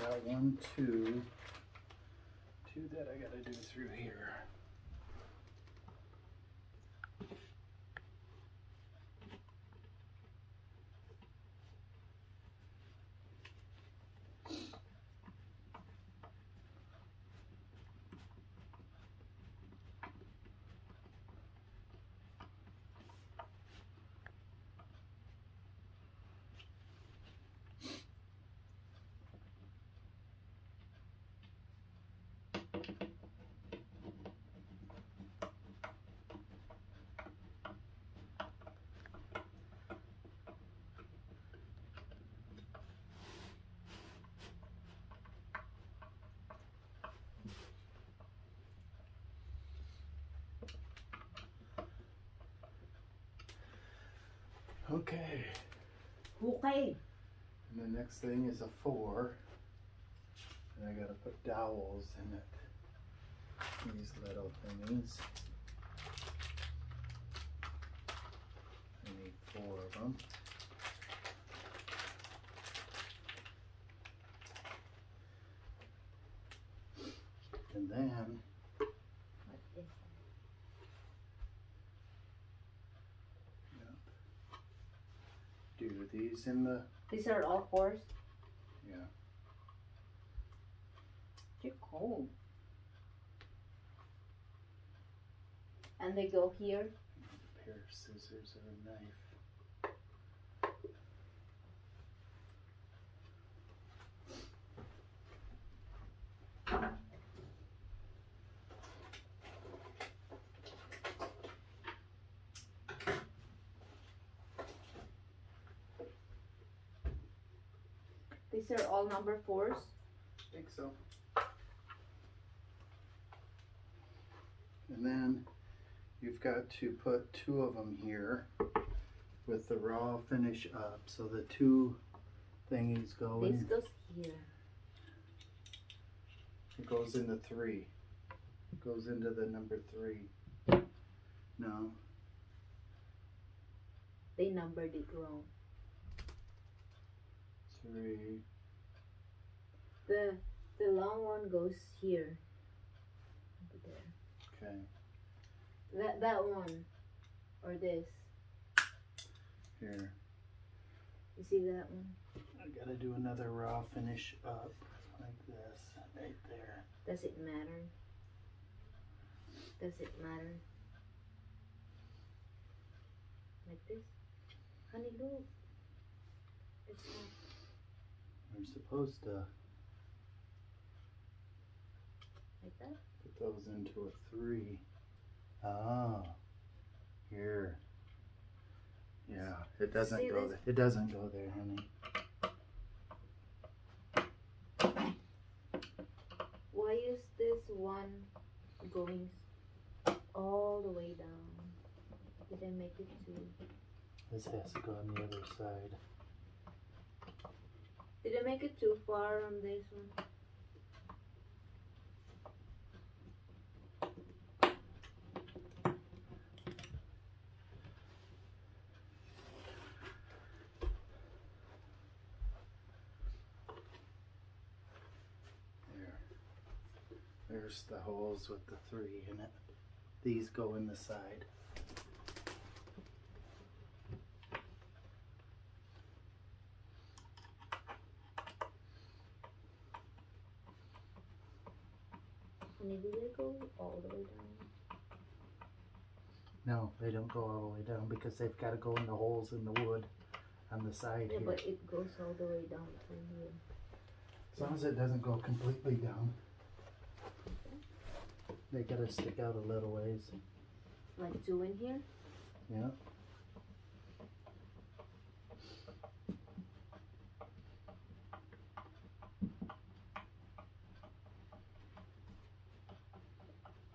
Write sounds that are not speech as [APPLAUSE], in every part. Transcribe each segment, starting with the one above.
Got one, two, two that I gotta do through here. Okay. Okay. And the next thing is a four. And I gotta put dowels in it. These little things. I need four of them. And then What is do these in the These are all fours. yeah. You're cold. And they go here. A pair of scissors or a knife. These are all number fours. I think so. And then you've got to put two of them here with the raw finish up. So the two thingies go This in, goes here. it goes into three. It goes into the number three. No, They numbered it wrong. Three. The the long one goes here. Okay, That that one. Or this. here. You see that one? I gotta do another raw finish up like this, right there. Does it matter? Does it matter? Like this? Honey, look. It's not. We're supposed to Like that? put those into a three. Ah, here. Yeah, it doesn't See go this? there. It doesn't go there, honey. Why is this one going all the way down? Did I make it too? This has to go on the other side. Did I make it too far on this one? There. There's the holes with the three in it. These go in the side. Honey, did they go all the way down? No, they don't go all the way down because they've got to go in the holes in the wood on the side Yeah, here. but it goes all the way down to here. As long as it doesn't go completely down. They gotta stick out a little ways. Like two in here? Yeah.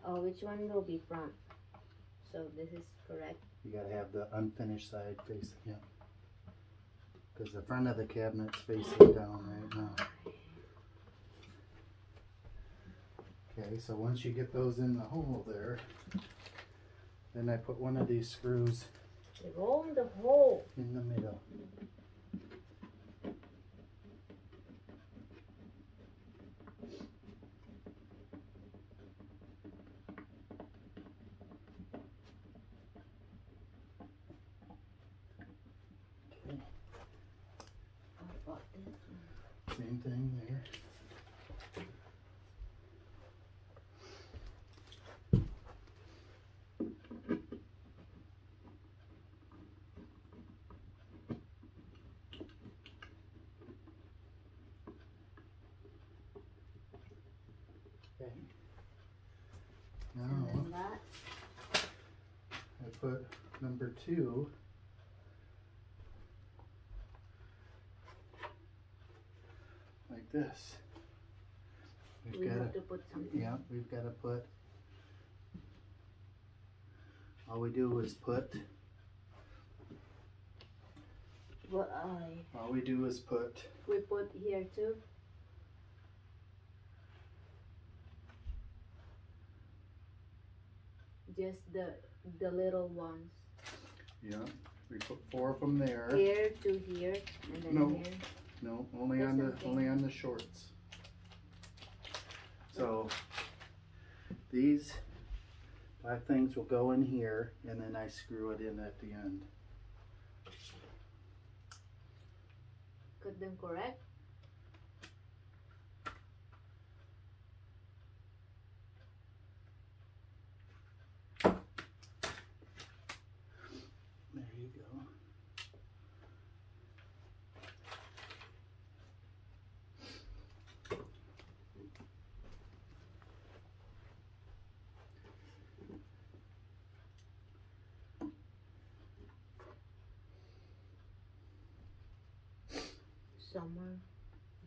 Oh, which one will be front? So this is correct. You gotta have the unfinished side facing up. Because the front of the cabinet's facing down right now. Okay, so once you get those in the hole there, then I put one of these screws in the hole. in the middle. Same thing there. Okay. Now. I put number two. This. We've We got have to, to put something. yeah, we've got to put. All we do is put, What I all we do is put, we put here too. Just the the little ones. yeah, we put four of them there. Here to here and then No. here. No, only Just on the, only on the shorts. So, these five things will go in here and then I screw it in at the end. Cut them correct. There you go. Summer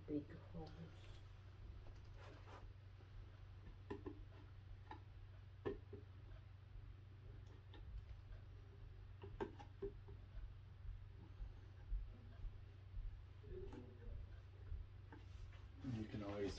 big holes. You can always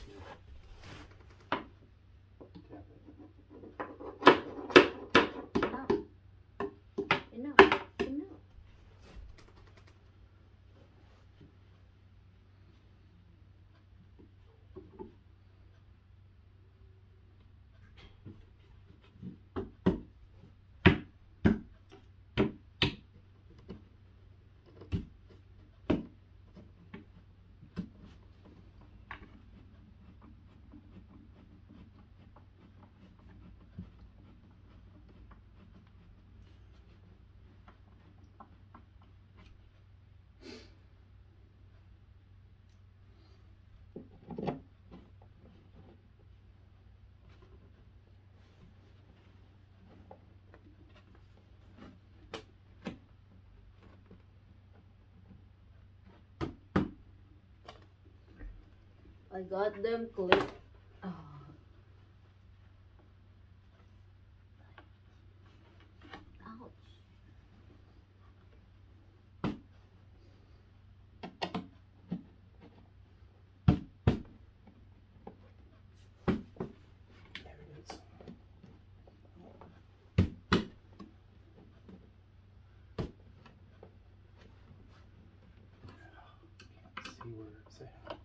I got them clipped. Oh. Ah. Ouch. There it is. Can't see where it's at.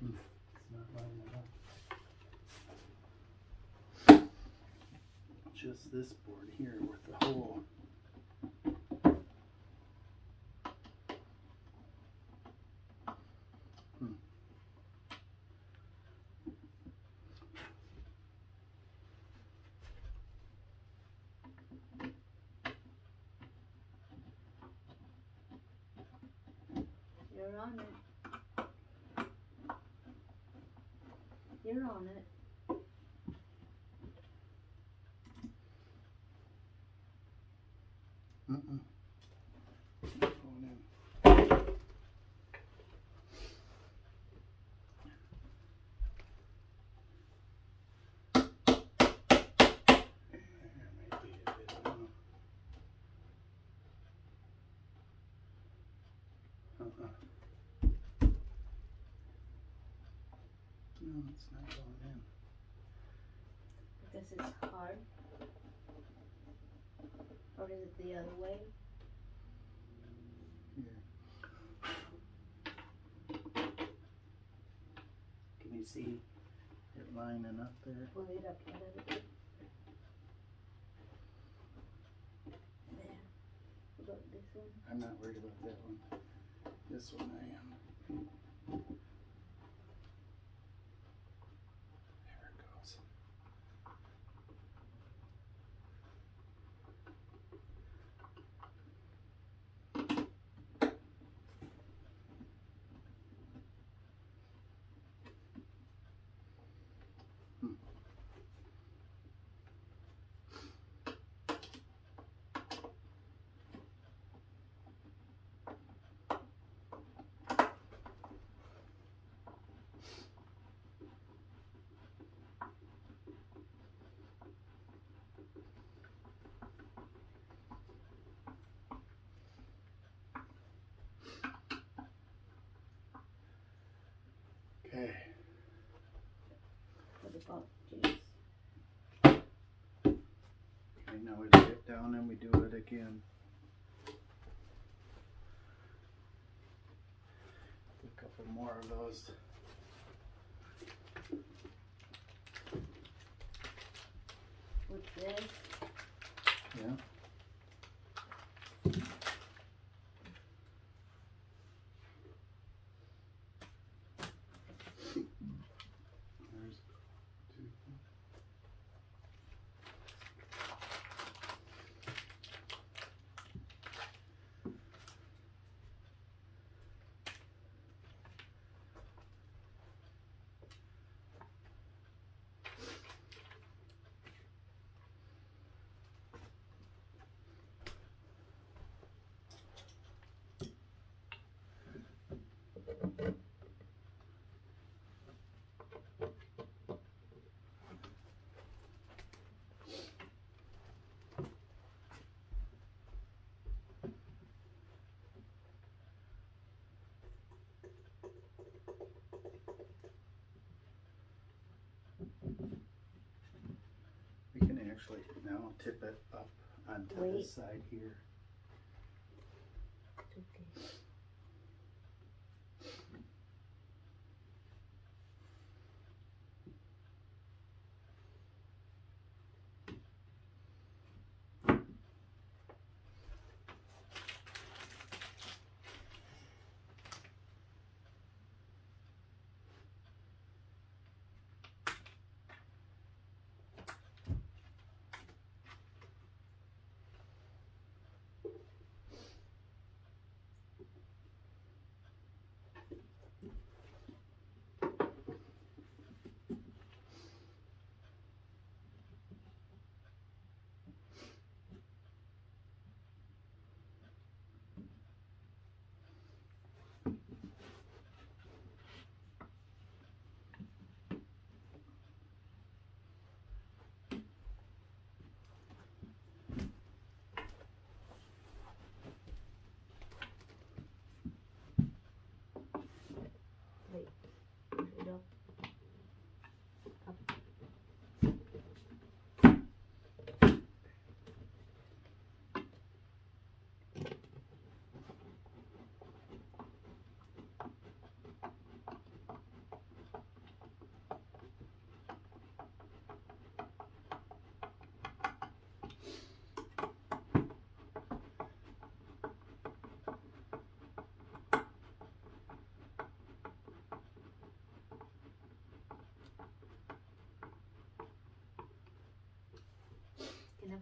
It's not lining up. Just this board here with the hole. You're on it. You're on it. Mm-mm. Going in. No, it's not going in. Because it's hard. Or is it the other way? Can you see it lining up there? Pull it up a little bit. About this one? I'm not worried about that one. This one I am. Now we lay it down and we do it again. A couple more of those. With this? Yeah. There's two. We can actually now tip it up onto Wait. this side here. It's okay. Wait. Push it up. Up.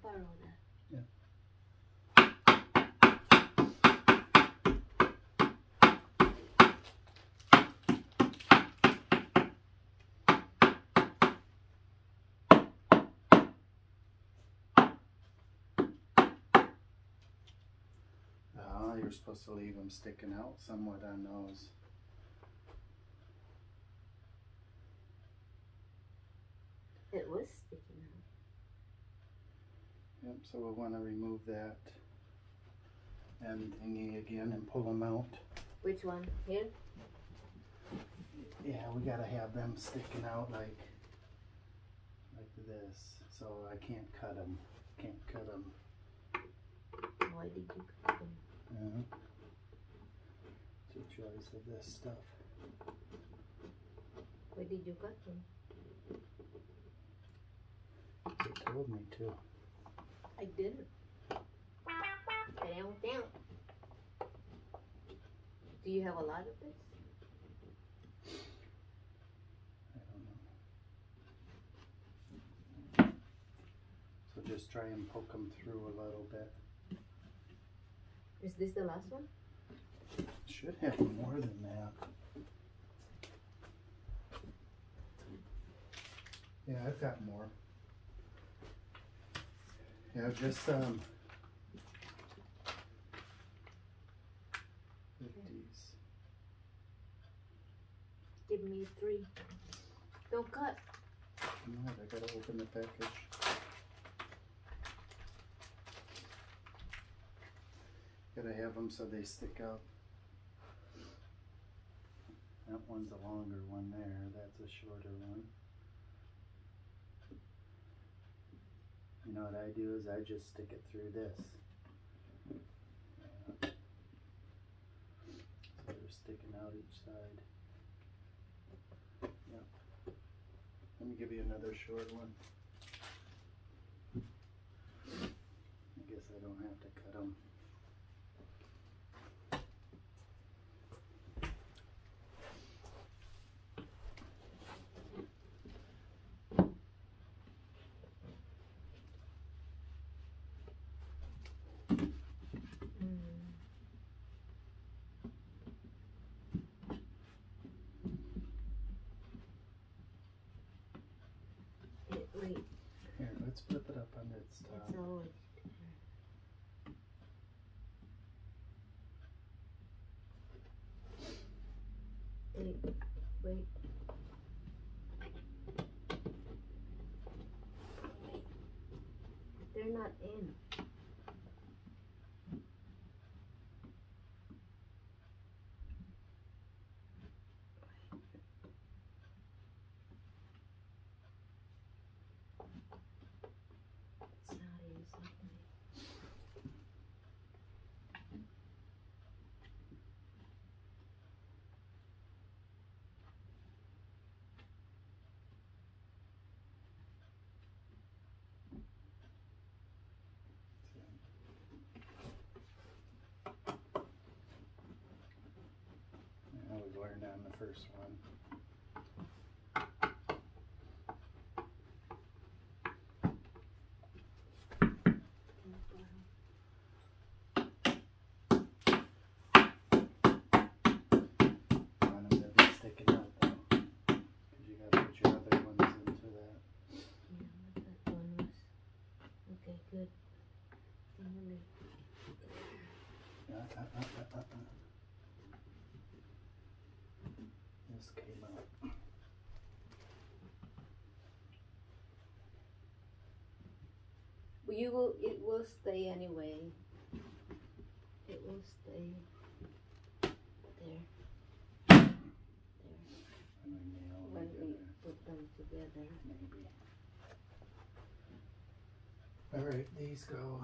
Borrow? Ah, you're supposed to leave them sticking out somewhat on those. It was sticking out. Yep, so we'll want to remove that and thingy again and pull them out. Which one? Here? Yeah, we gotta have them sticking out like like this. So I can't cut them. Can't cut them. Why did you cut them? Uh, it's a choice of this stuff. Why did you cut them? They told me to. I didn't. Down, down. Do you have a lot of this? I don't know. So just try and poke them through a little bit. Is this the last one? Should have more than that. Yeah, I've got more. Yeah, just um. Fifties. Give me three. Don't cut. Alright, I gotta open the package. Gotta have them so they stick out. That one's a longer one there, that's a shorter one. Know what I do is I just stick it through this. Yeah. So they're sticking out each side. Yep. Let me give you another short one. I guess I don't have to cut them. Mm. Eh, wait, Here, let's flip it up on its top. it's Wait, wait. They're not in. It's not in something. Yeah, we learned on the first one. Want 'em to be sticking out though, 'cause you gotta put your other ones into that. Yeah, but that one was okay. Good. Finally. Uh, uh, uh, uh, uh, uh. Out. You will. It will stay anyway. It will stay there. There. When we put them together. maybe. Alright, these go.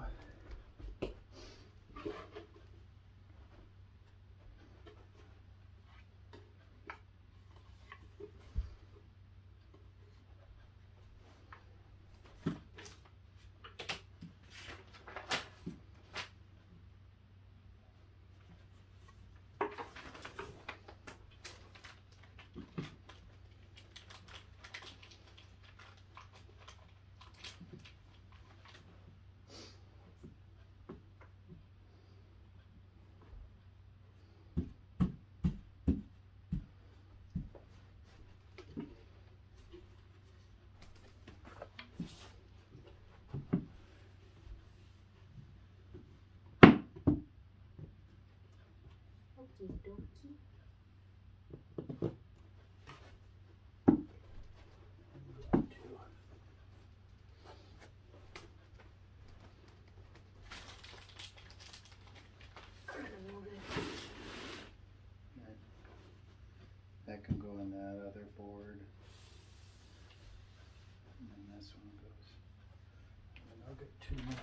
That can go in that other board. And then this one goes. And I'll get two more.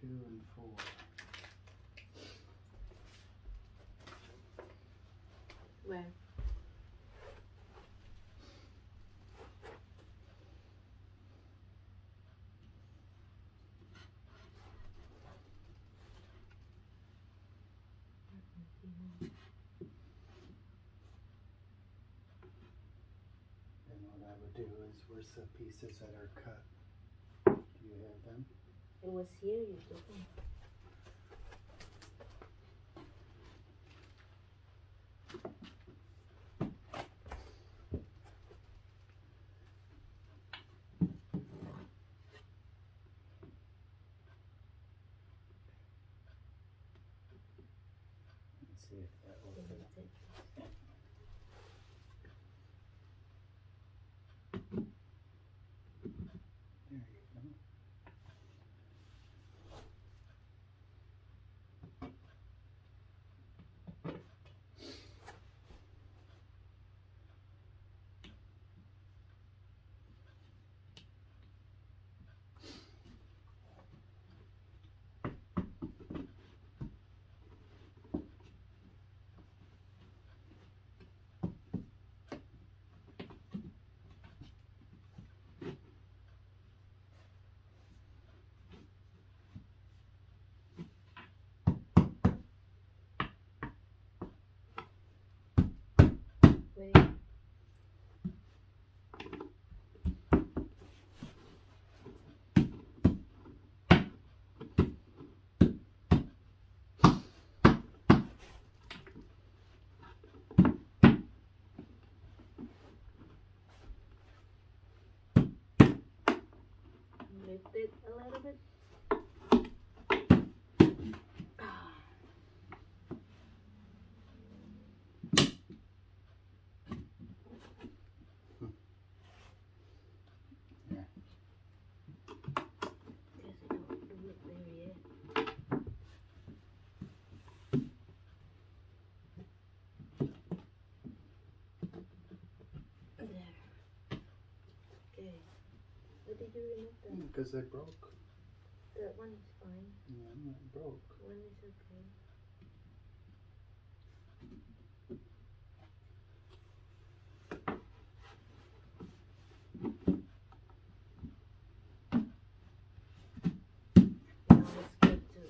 Two and four. Do is, where's the pieces that are cut? Do you have them? It was here you took them. Let's see if that will Can you fit. take There you go. Wait. Lift it a little bit. Ah. Guess I don't do it there yet. There. Okay. Why Mm, did you remove that? Because they broke. That one is fine. Yeah, it broke. One is okay. Now let's get to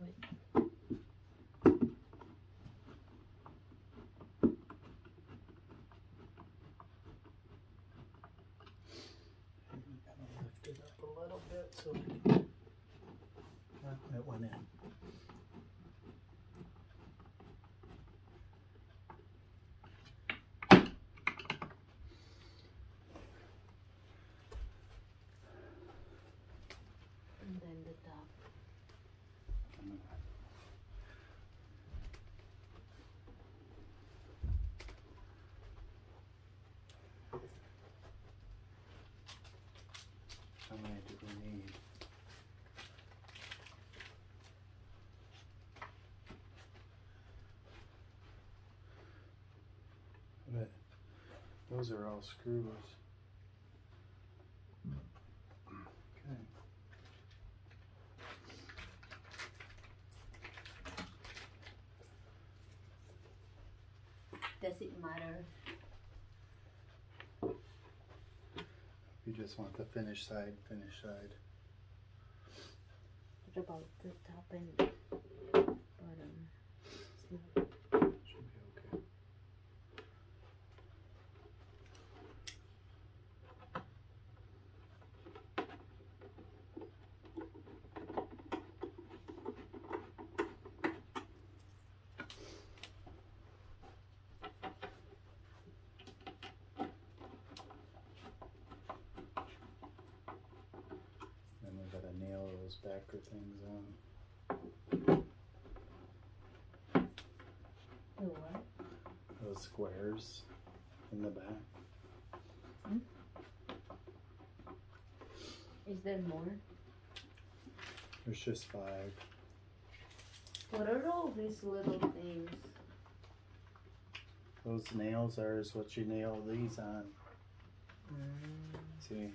Wait. I'm gonna lift it up a little bit so we can. Ah, It went in. and then the top. I'm gonna- How many do we need? But those are all screws. Okay. Does it matter? You just want the finish side, finish side. What about the top and bottom? sleeve? Should be okay. Then we gotta nail things on. The what? Those squares in the back. Hmm? Is there more? There's just five. What are all these little things? Those nails are is what you nail these on. Mm. See?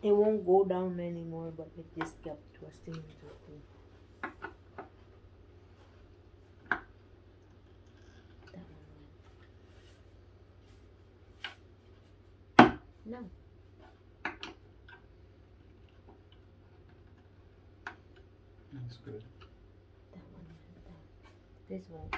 It won't go down anymore, but it just kept twisting and twisting. That one went. No. That's good. That one went down. This won't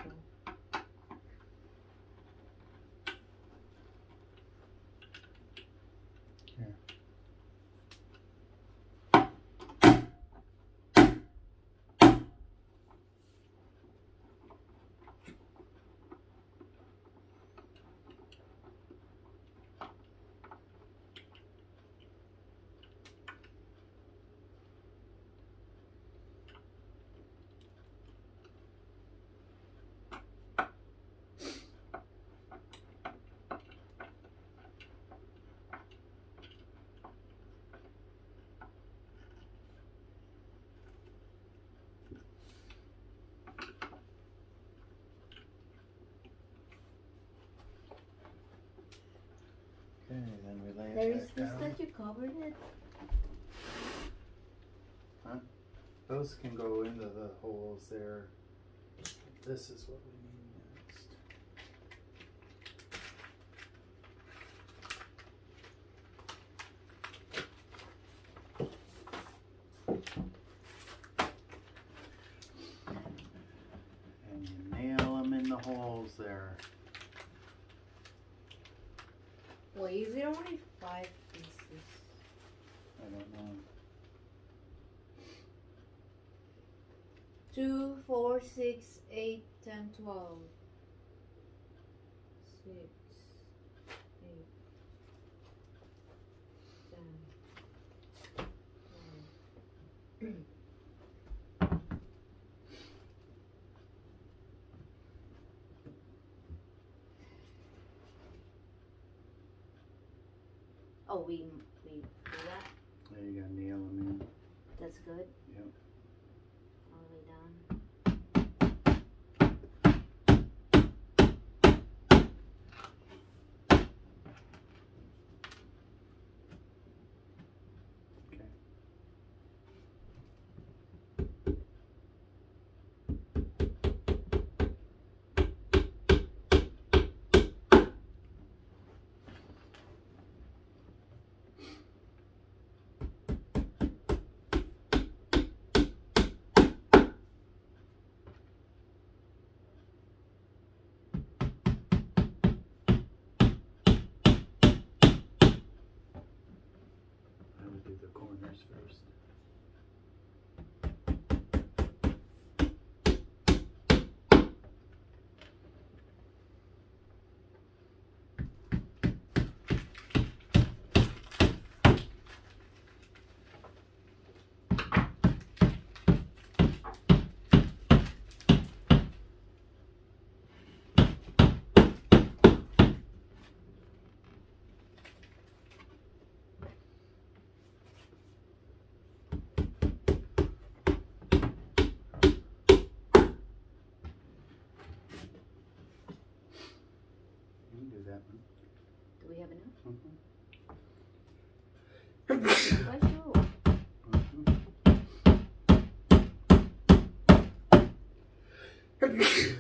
Okay, then we lay There it is back this down. that you covered it. Huh? Those can go into the holes there. This is what 2, 4, 6, 8, 10, 12. [CLEARS THROAT] oh, we, we do that? There you got nail them in. That's good. First. We have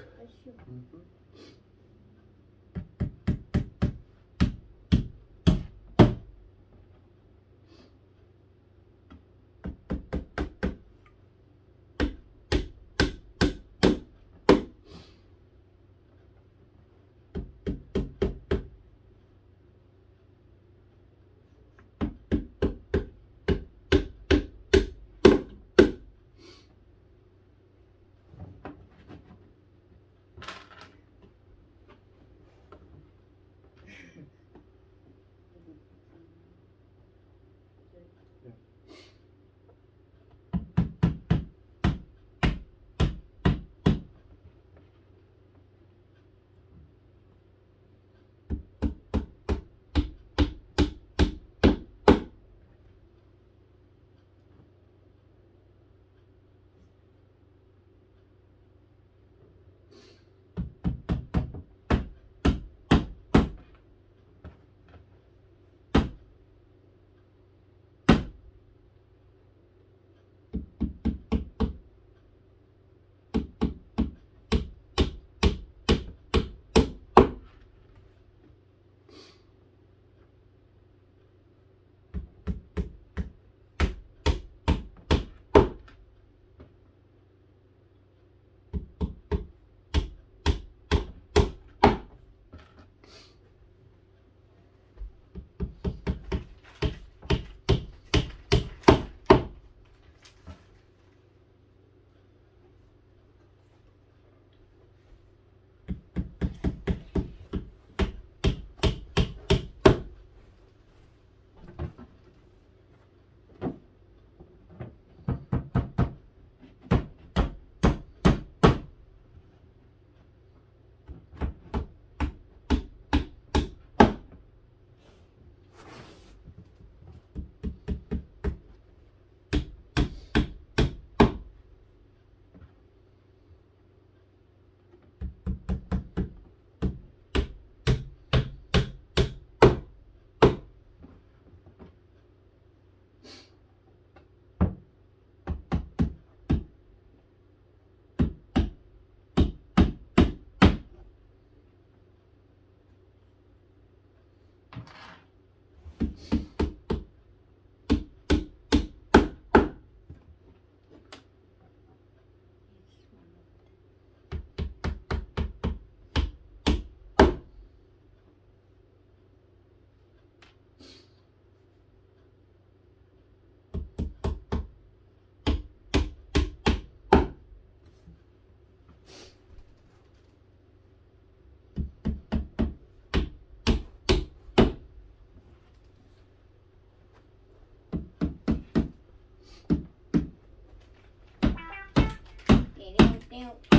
stamp.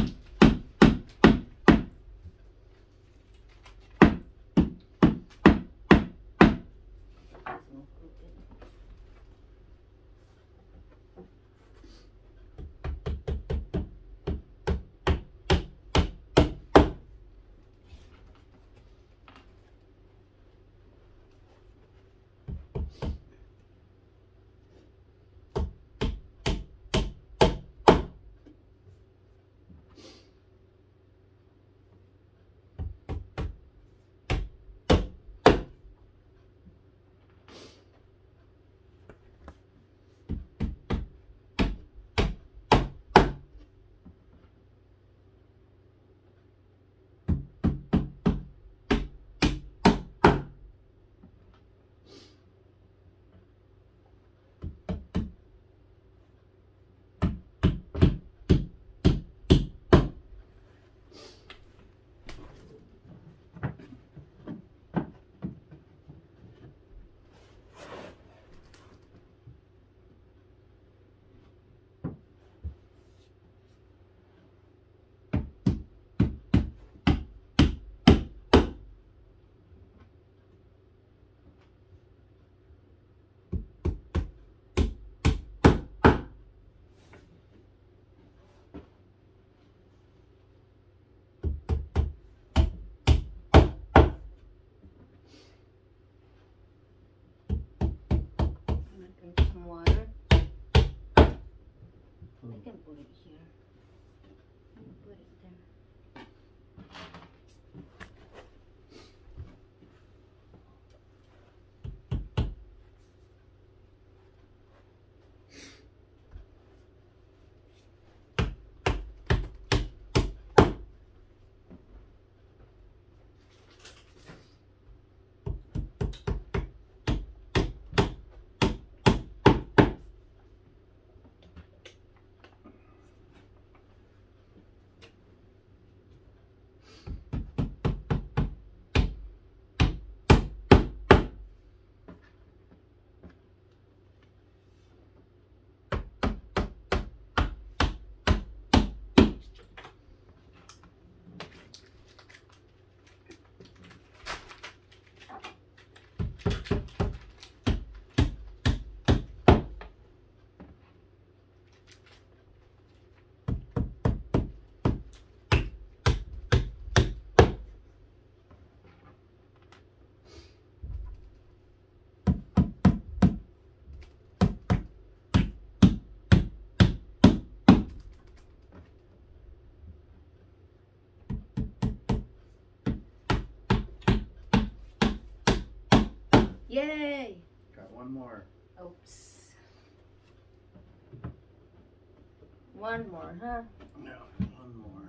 Drink some water. I can put it here. Let me Put it there. Yay! Got one more. Oops. One more, huh? No, one more.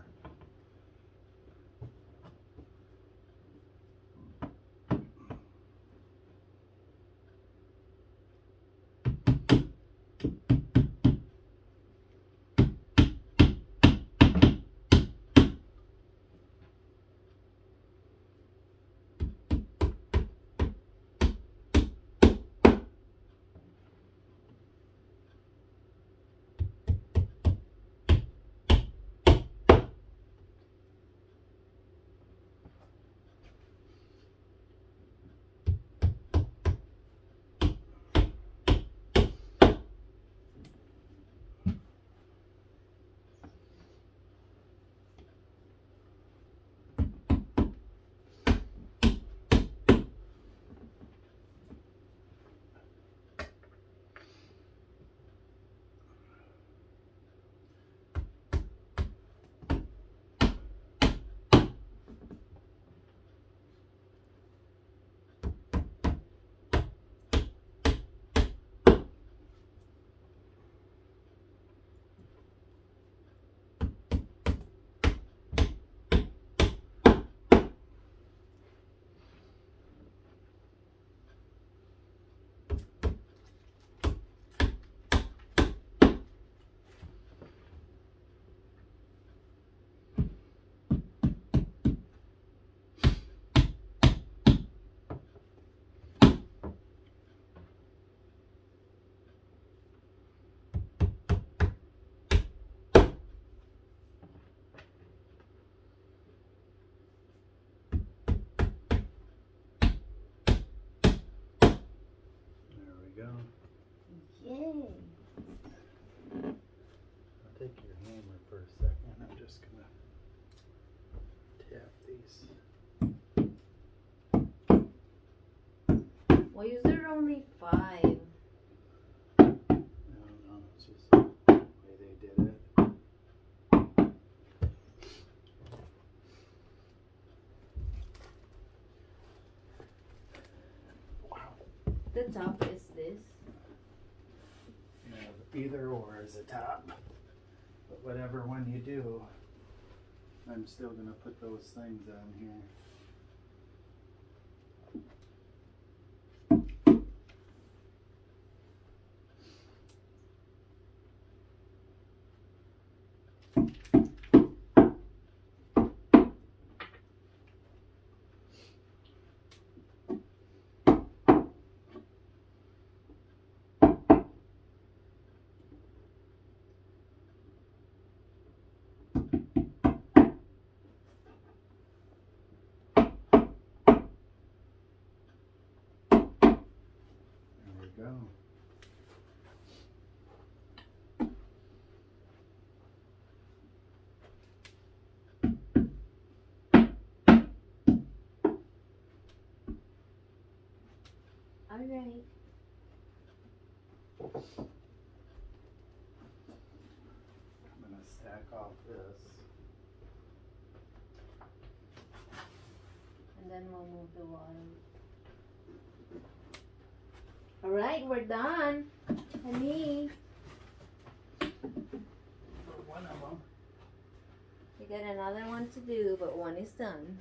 I'll take your hammer for a second. I'm just going to tap these. Why is there only five? It's just the way they did it. Wow. The top either or as a top. But whatever one you do, I'm still gonna put those things on here. There we go. All right. I'm gonna stack off this. And then we'll move the water. All right, we're done. Honey, For one of them. we got another one to do, but one is done.